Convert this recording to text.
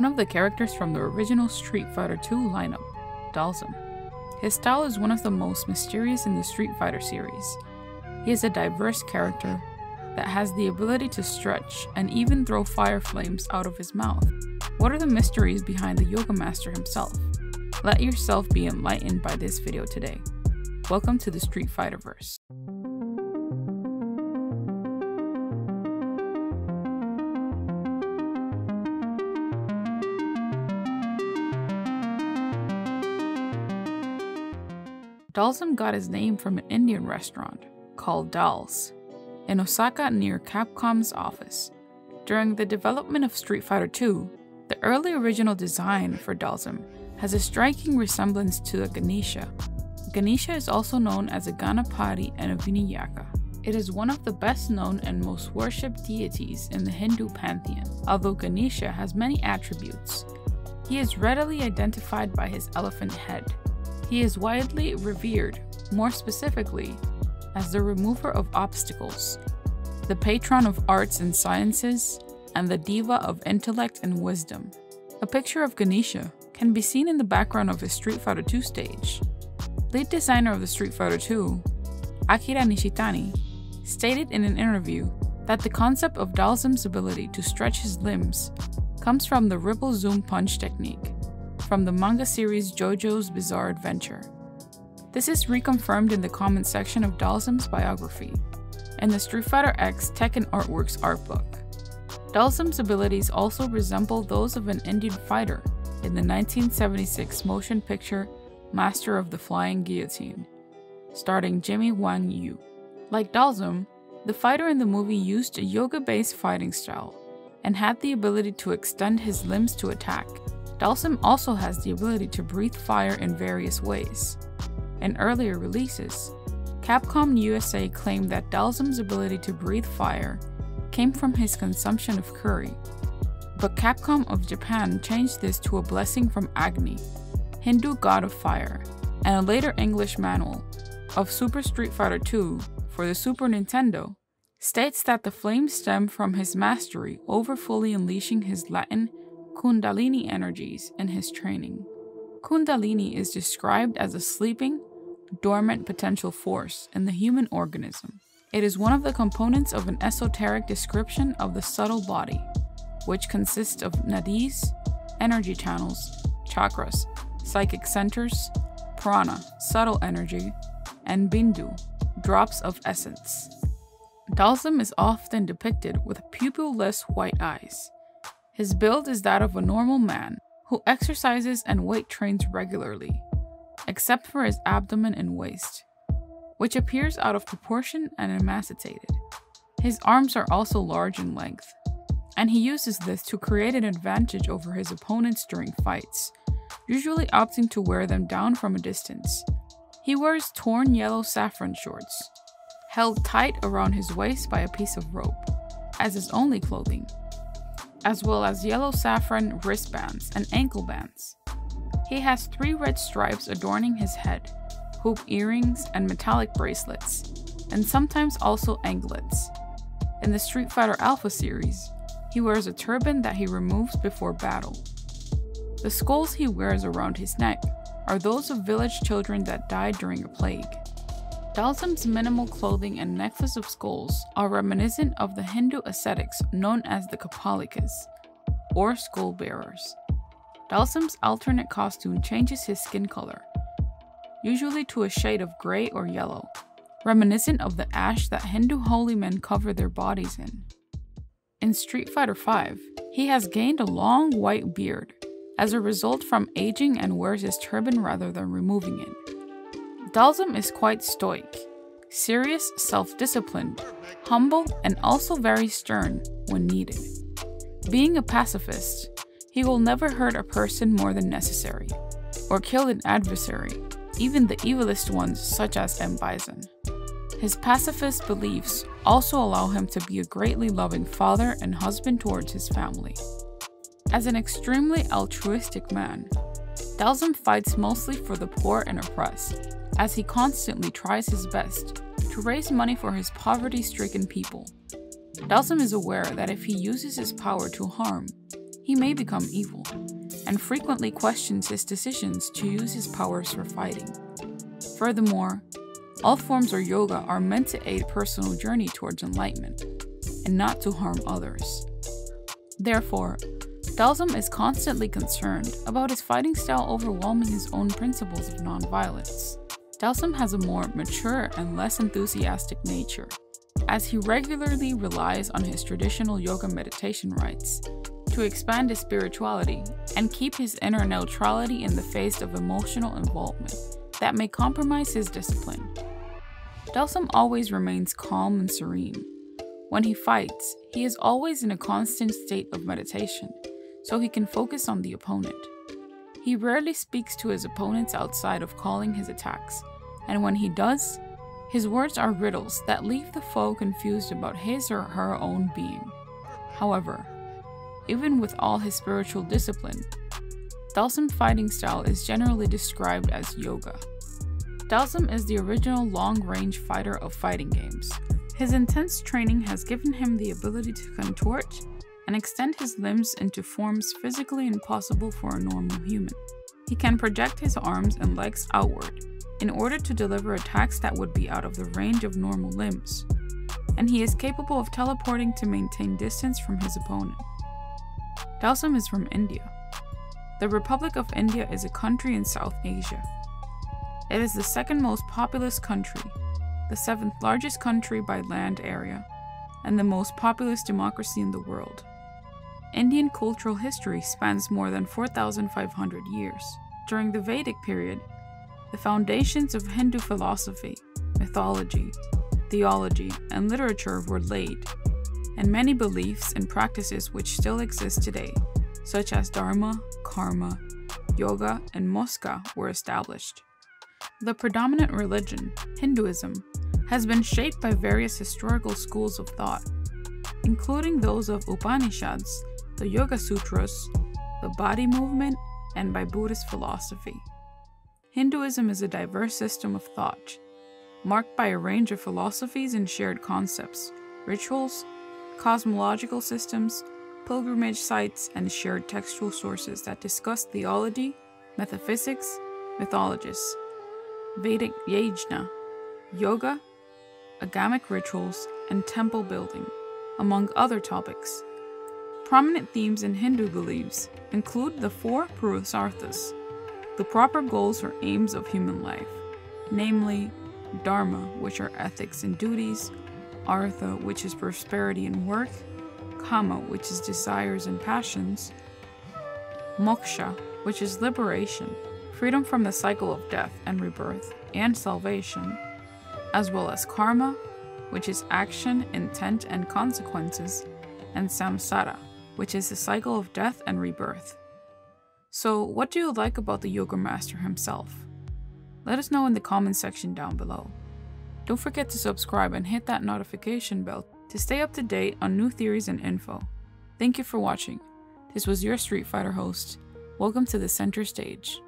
one of the characters from the original Street Fighter II lineup, Dhalsim. His style is one of the most mysterious in the Street Fighter series. He is a diverse character that has the ability to stretch and even throw fire flames out of his mouth. What are the mysteries behind the Yoga Master himself? Let yourself be enlightened by this video today. Welcome to the Street Fighter Dhalsim got his name from an Indian restaurant called Dal's in Osaka near Capcom's office. During the development of Street Fighter II, the early original design for Dhalsim has a striking resemblance to a Ganesha. Ganesha is also known as a Ganapati and a Vinayaka. It is one of the best known and most worshipped deities in the Hindu pantheon, although Ganesha has many attributes. He is readily identified by his elephant head, he is widely revered, more specifically, as the remover of obstacles, the patron of arts and sciences, and the deva of intellect and wisdom. A picture of Ganesha can be seen in the background of his Street Fighter II stage. Lead designer of the Street Fighter II, Akira Nishitani, stated in an interview that the concept of Dhalsim's ability to stretch his limbs comes from the ripple zoom punch technique from the manga series JoJo's Bizarre Adventure. This is reconfirmed in the comment section of Dhalsim's biography and the Street Fighter X Tekken Artworks art book. Dhalsim's abilities also resemble those of an Indian fighter in the 1976 motion picture Master of the Flying Guillotine, starring Jimmy Wang Yu. Like Dhalsim, the fighter in the movie used a yoga based fighting style and had the ability to extend his limbs to attack Dhalsim also has the ability to breathe fire in various ways. In earlier releases, Capcom USA claimed that Dhalsim's ability to breathe fire came from his consumption of curry, but Capcom of Japan changed this to a blessing from Agni, Hindu god of fire, and a later English manual of Super Street Fighter II for the Super Nintendo states that the flames stem from his mastery over fully unleashing his Latin Kundalini energies in his training. Kundalini is described as a sleeping, dormant potential force in the human organism. It is one of the components of an esoteric description of the subtle body, which consists of nadis, energy channels, chakras, psychic centers, prana, subtle energy, and bindu, drops of essence. Dhalsim is often depicted with pupilless white eyes, his build is that of a normal man who exercises and weight trains regularly, except for his abdomen and waist, which appears out of proportion and emaciated. His arms are also large in length, and he uses this to create an advantage over his opponents during fights, usually opting to wear them down from a distance. He wears torn yellow saffron shorts, held tight around his waist by a piece of rope, as his only clothing as well as yellow saffron wristbands and ankle bands. He has three red stripes adorning his head, hoop earrings, and metallic bracelets, and sometimes also anklets. In the Street Fighter Alpha series, he wears a turban that he removes before battle. The skulls he wears around his neck are those of village children that died during a plague. Dhalsim's minimal clothing and necklace of skulls are reminiscent of the Hindu ascetics known as the Kapalikas, or skull bearers. Dhalsim's alternate costume changes his skin color, usually to a shade of gray or yellow, reminiscent of the ash that Hindu holy men cover their bodies in. In Street Fighter V, he has gained a long white beard as a result from aging and wears his turban rather than removing it. Dhalsim is quite stoic, serious, self disciplined, humble, and also very stern when needed. Being a pacifist, he will never hurt a person more than necessary, or kill an adversary, even the evilest ones such as M. Bison. His pacifist beliefs also allow him to be a greatly loving father and husband towards his family. As an extremely altruistic man, Dhalsim fights mostly for the poor and oppressed, as he constantly tries his best to raise money for his poverty stricken people. Dhalsim is aware that if he uses his power to harm, he may become evil, and frequently questions his decisions to use his powers for fighting. Furthermore, all forms of yoga are meant to aid personal journey towards enlightenment, and not to harm others. Therefore, Dhalsim is constantly concerned about his fighting style overwhelming his own principles of nonviolence. Dhalsim has a more mature and less enthusiastic nature, as he regularly relies on his traditional yoga meditation rites to expand his spirituality and keep his inner neutrality in the face of emotional involvement that may compromise his discipline. Dhalsim always remains calm and serene. When he fights, he is always in a constant state of meditation, so he can focus on the opponent. He rarely speaks to his opponents outside of calling his attacks, and when he does, his words are riddles that leave the foe confused about his or her own being. However, even with all his spiritual discipline, Dhalsim fighting style is generally described as yoga. Dhalsim is the original long-range fighter of fighting games. His intense training has given him the ability to contort and extend his limbs into forms physically impossible for a normal human. He can project his arms and legs outward in order to deliver attacks that would be out of the range of normal limbs, and he is capable of teleporting to maintain distance from his opponent. Dhalsim is from India. The Republic of India is a country in South Asia. It is the second most populous country, the seventh largest country by land area, and the most populous democracy in the world. Indian cultural history spans more than 4,500 years. During the Vedic period, the foundations of Hindu philosophy, mythology, theology, and literature were laid, and many beliefs and practices which still exist today, such as Dharma, Karma, Yoga, and Moksha, were established. The predominant religion, Hinduism, has been shaped by various historical schools of thought, including those of Upanishads, the Yoga Sutras, the Bhakti movement, and by Buddhist philosophy. Hinduism is a diverse system of thought, marked by a range of philosophies and shared concepts, rituals, cosmological systems, pilgrimage sites, and shared textual sources that discuss theology, metaphysics, mythologies, Vedic yajna, yoga, agamic rituals, and temple building, among other topics. Prominent themes in Hindu beliefs include the four Purusarthas, the proper goals or aims of human life, namely Dharma, which are ethics and duties, Artha, which is prosperity and work, Kama, which is desires and passions, Moksha, which is liberation, freedom from the cycle of death and rebirth, and salvation, as well as Karma, which is action, intent, and consequences, and Samsara, which is the cycle of death and rebirth. So, what do you like about the Yoga Master himself? Let us know in the comment section down below. Don't forget to subscribe and hit that notification bell to stay up to date on new theories and info. Thank you for watching. This was your Street Fighter host. Welcome to the center stage.